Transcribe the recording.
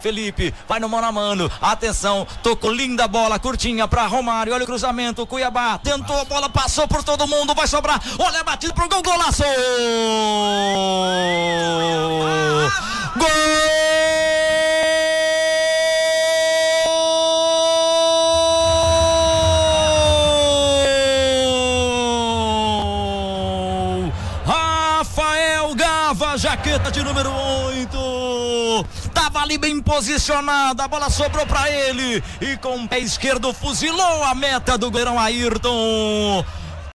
Felipe vai no mano a mano. Atenção, tocou linda bola, curtinha para Romário. Olha o cruzamento. Cuiabá tentou a bola, passou por todo mundo. Vai sobrar. Olha a batida pro gol, golaço! Gol! Rafael Gava, jaqueta de número 8. Tava ali bem posicionada, a bola sobrou para ele e com o pé esquerdo fuzilou a meta do goleirão Ayrton.